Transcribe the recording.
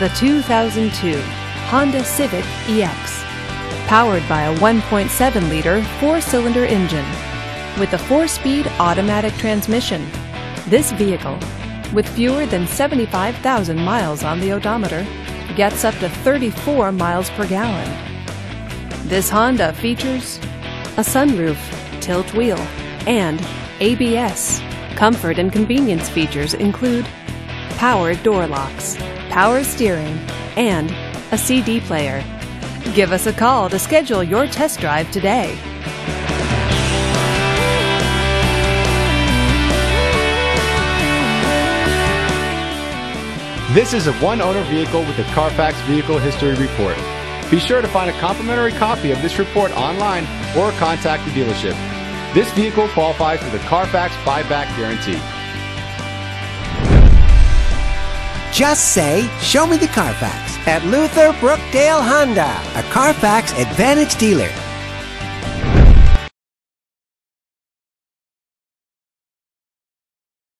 the 2002 Honda Civic EX. Powered by a 1.7 liter four cylinder engine with a four speed automatic transmission. This vehicle, with fewer than 75,000 miles on the odometer, gets up to 34 miles per gallon. This Honda features a sunroof, tilt wheel, and ABS. Comfort and convenience features include power door locks, power steering, and a CD player. Give us a call to schedule your test drive today. This is a one owner vehicle with a Carfax Vehicle History Report. Be sure to find a complimentary copy of this report online or contact the dealership. This vehicle qualifies for the Carfax buyback guarantee. Just say, Show me the Carfax at Luther Brookdale Honda, a Carfax Advantage dealer.